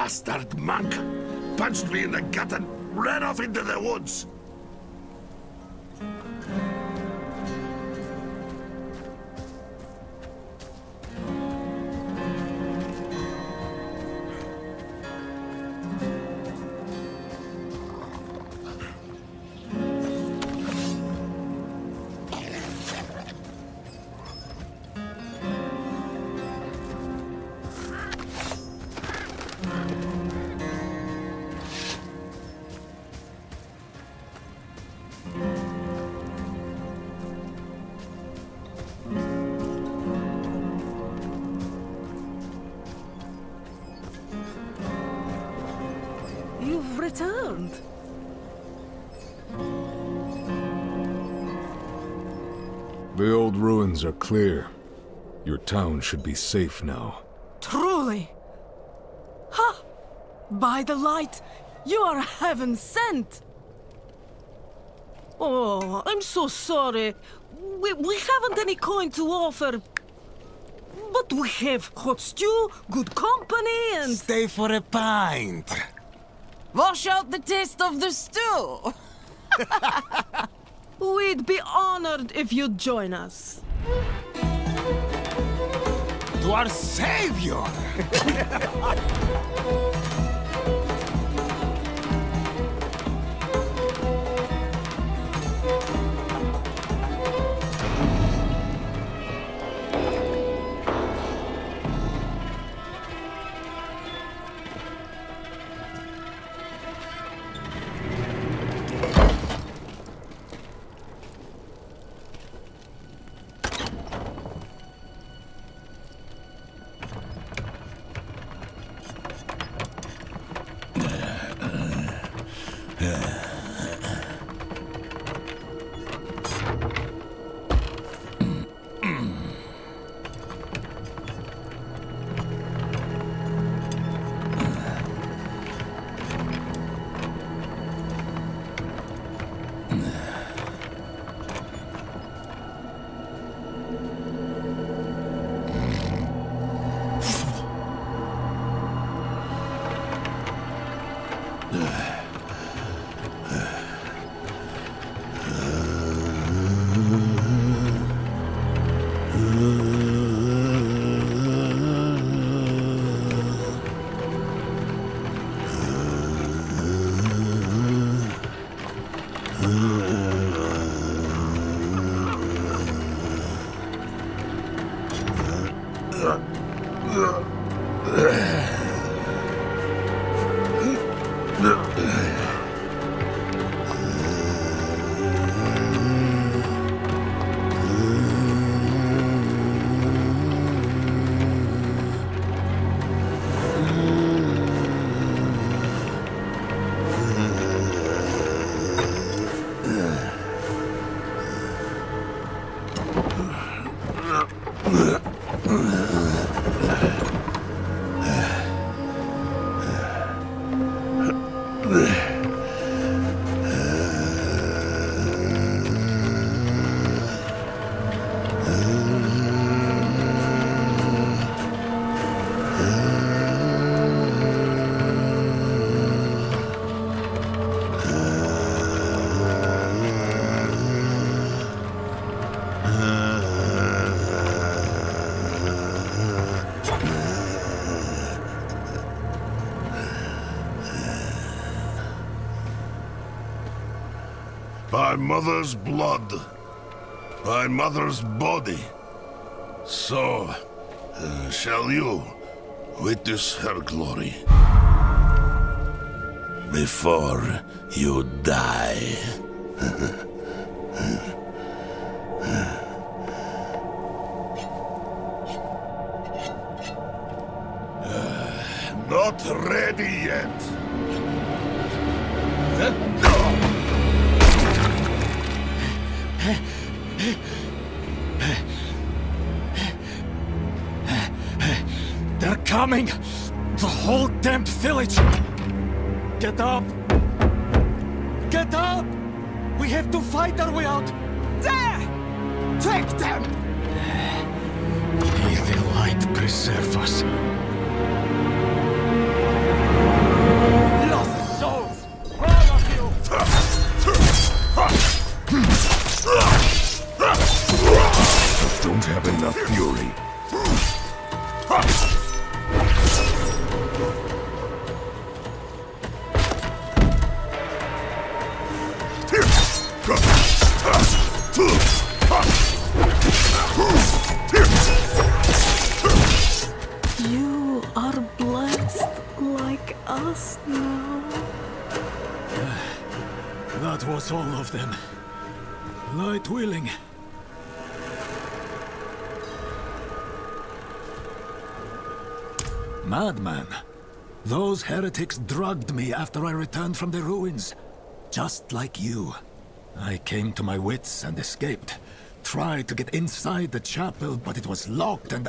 bastard monk punched me in the gut and ran off into the woods. Returned. The old ruins are clear. Your town should be safe now. Truly. Ha! By the light, you are heaven sent. Oh, I'm so sorry. We, we haven't any coin to offer. But we have hot stew, good company, and... Stay for a pint. Wash out the taste of the stew. We'd be honored if you'd join us. To our savior! By mother's blood. By mother's body. So, uh, shall you witness her glory. Before you die. They're coming! The whole damned village! Get up! Get up! We have to fight our way out! There! Take them! May the light preserve us. Don't have enough fury. You are blessed like us now. That was all of them. Light willing. Madman. Those heretics drugged me after I returned from the ruins. Just like you. I came to my wits and escaped. Tried to get inside the chapel, but it was locked and...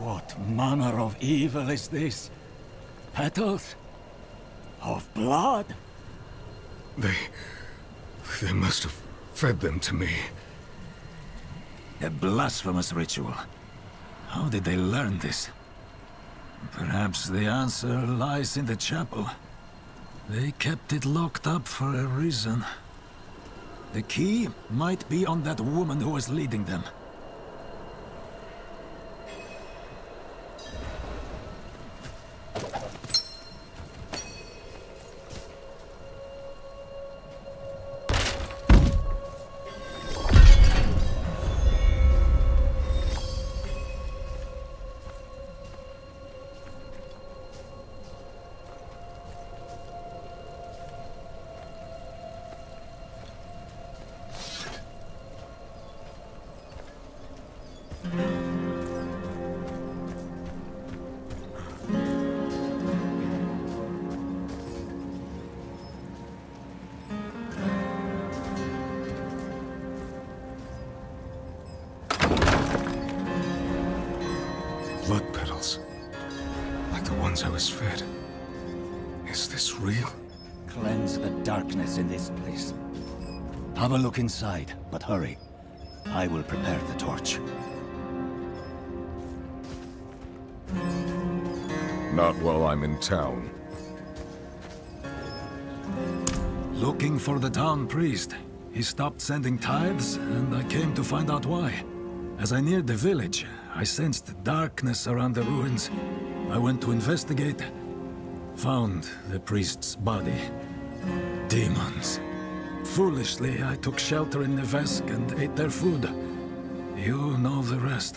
What manner of evil is this? Petals? Of blood? They... They must have fed them to me. A blasphemous ritual. How did they learn this? Perhaps the answer lies in the chapel. They kept it locked up for a reason. The key might be on that woman who was leading them. I was fed. Is this real? Cleanse the darkness in this place. Have a look inside, but hurry. I will prepare the torch. Not while I'm in town. Looking for the town priest. He stopped sending tithes, and I came to find out why. As I neared the village, I sensed darkness around the ruins. I went to investigate. Found the priest's body. Demons. Foolishly, I took shelter in the Nevesk and ate their food. You know the rest.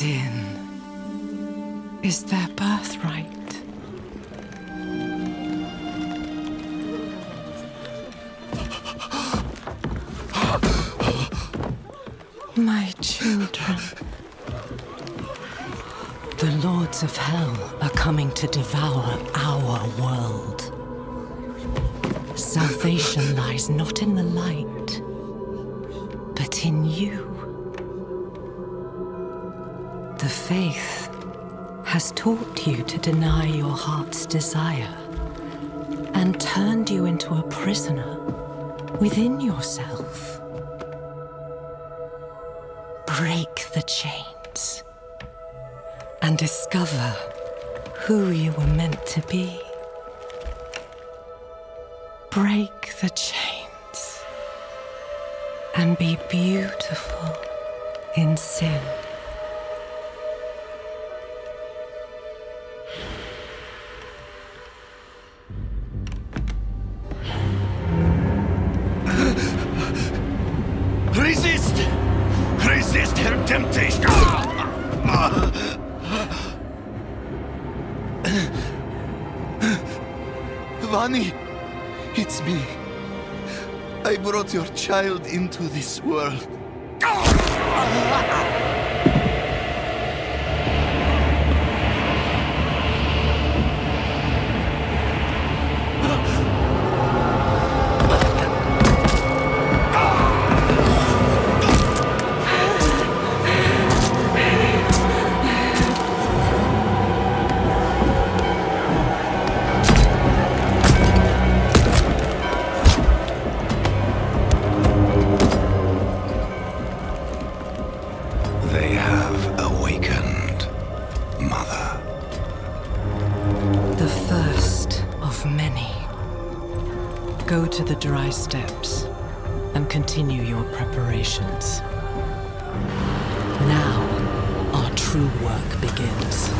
Sin is their birthright. My children. The lords of hell are coming to devour our world. Salvation lies not in the light, faith has taught you to deny your heart's desire and turned you into a prisoner within yourself. Break the chains and discover who you were meant to be. Break the chains and be beautiful in sin. Vani, it's me. I brought your child into this world. to the Dry Steppes and continue your preparations. Now, our true work begins.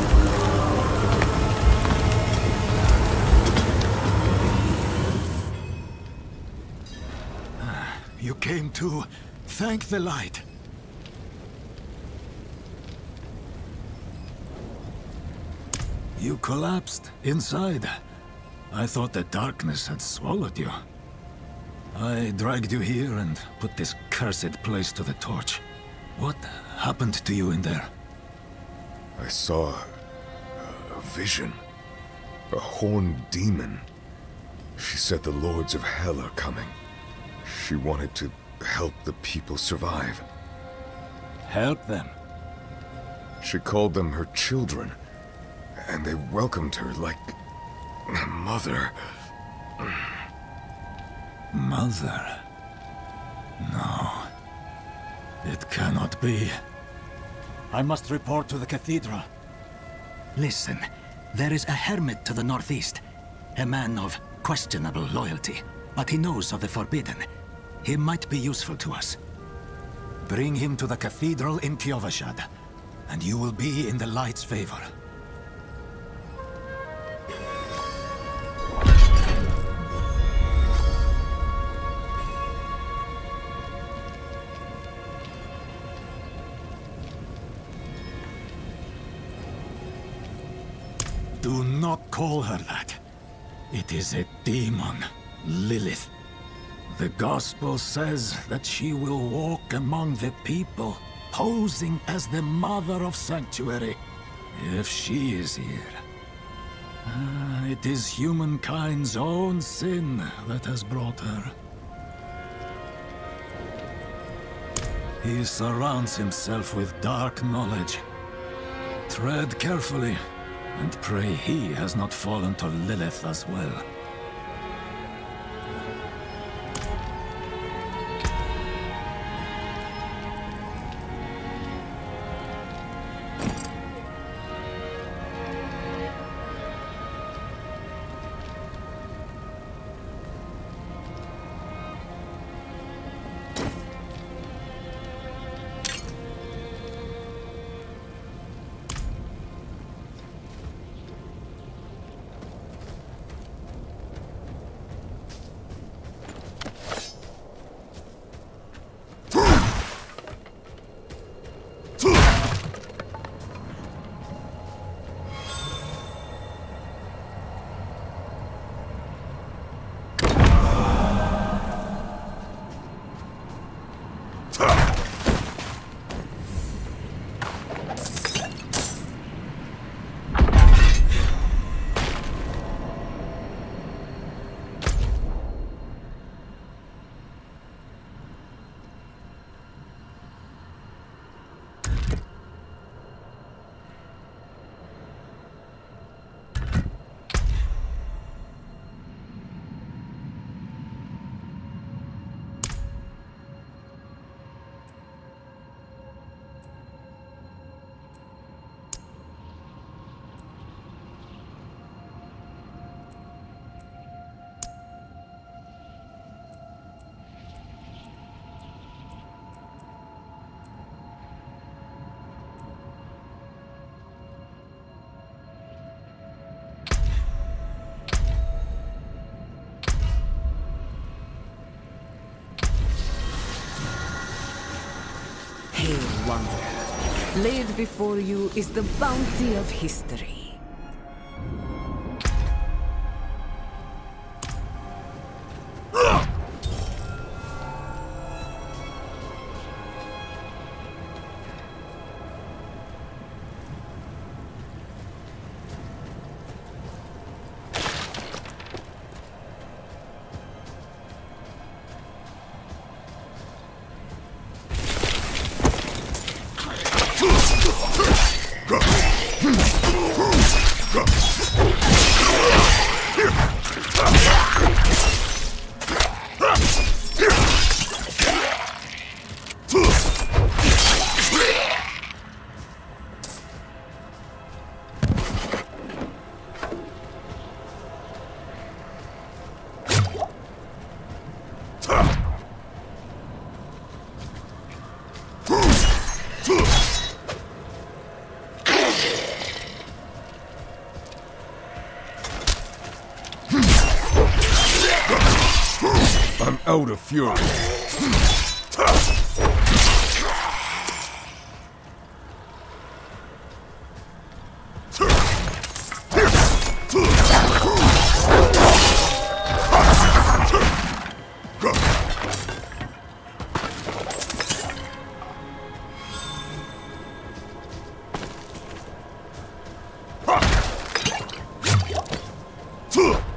Ah, you came to thank the light. You collapsed inside. I thought the darkness had swallowed you. I dragged you here and put this cursed place to the torch. What happened to you in there? I saw a, a vision. A horned demon. She said the lords of hell are coming. She wanted to help the people survive. Help them. She called them her children, and they welcomed her like a mother. Mother. No. It cannot be. I must report to the cathedral. Listen, there is a hermit to the northeast. A man of questionable loyalty, but he knows of the forbidden. He might be useful to us. Bring him to the cathedral in Kyovashad, and you will be in the light's favor. Not call her that. It is a demon, Lilith. The Gospel says that she will walk among the people, posing as the Mother of Sanctuary. If she is here. Ah, it is humankind's own sin that has brought her. He surrounds himself with dark knowledge. Tread carefully, and pray he has not fallen to Lilith as well. Laid before you is the bounty of history. I'm of fury. Huh!